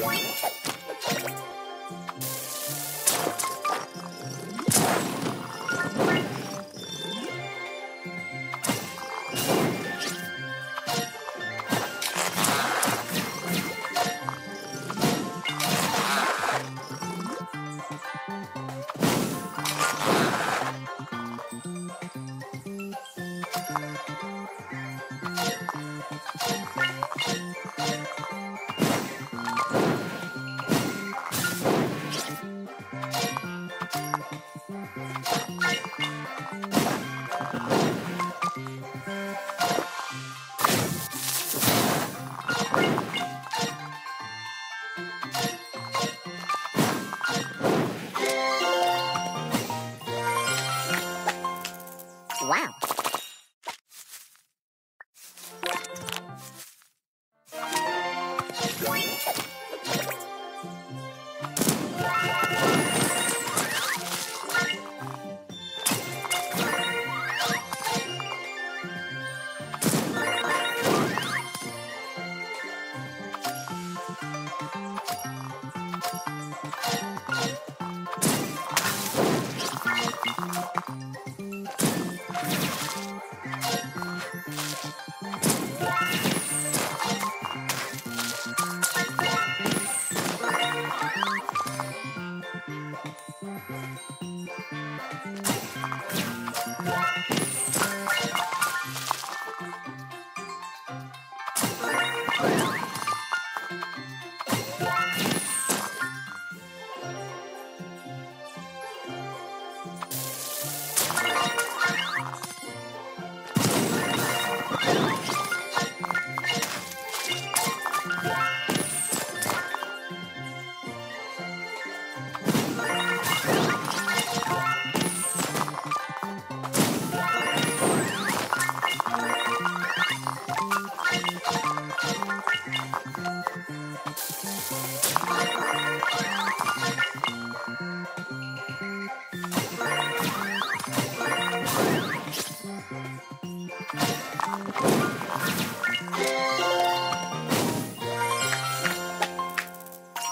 Música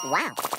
Wow.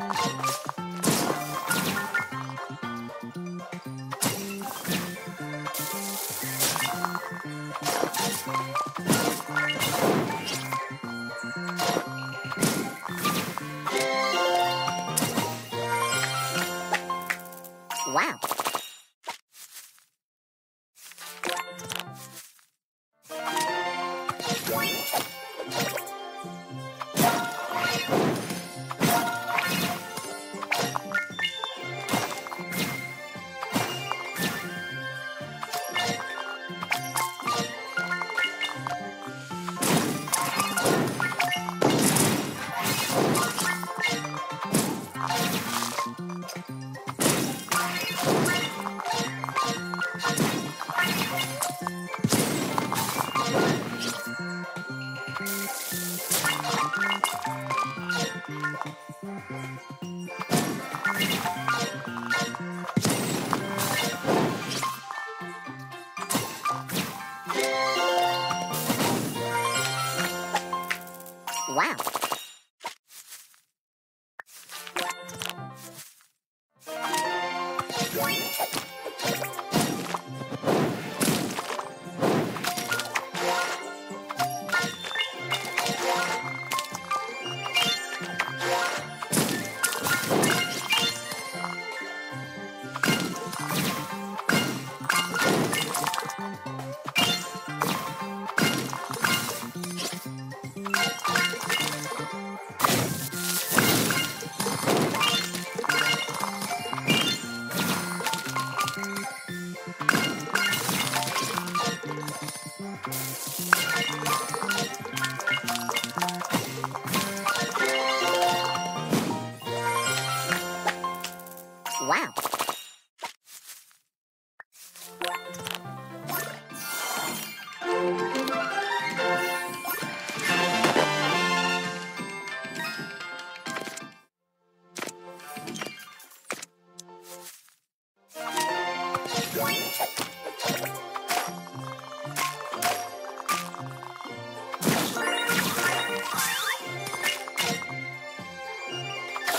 you Wow. What?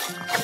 you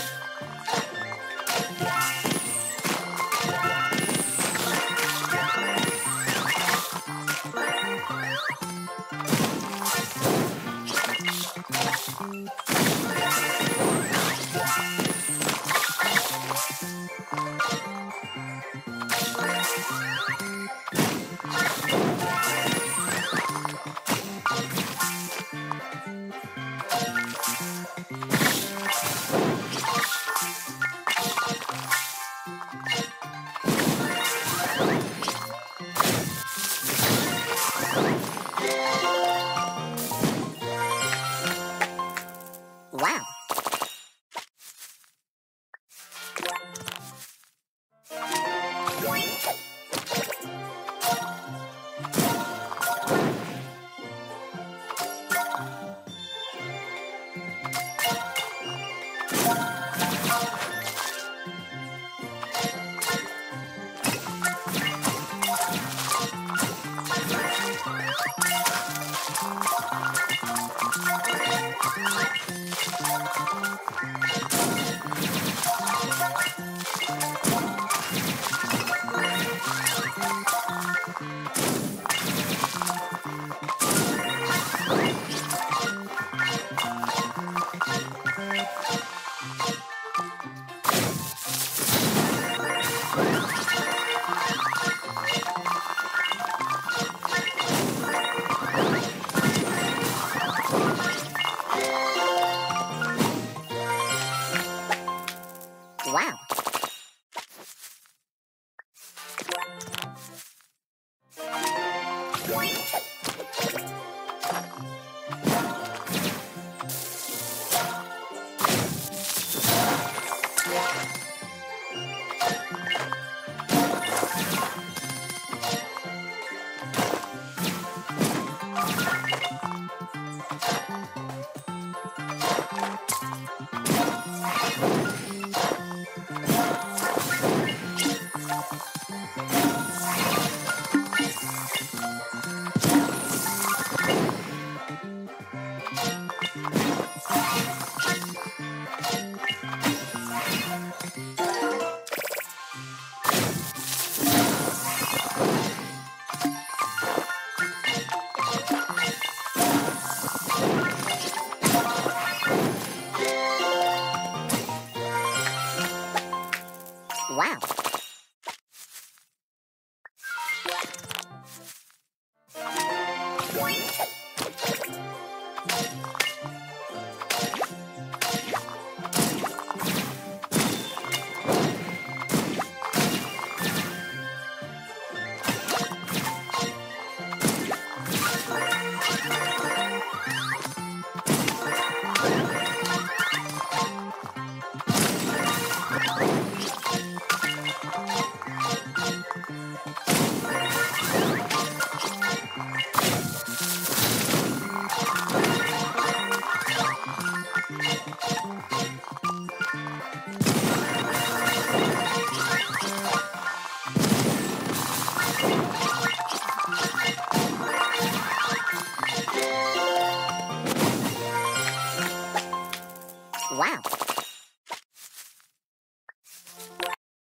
はい。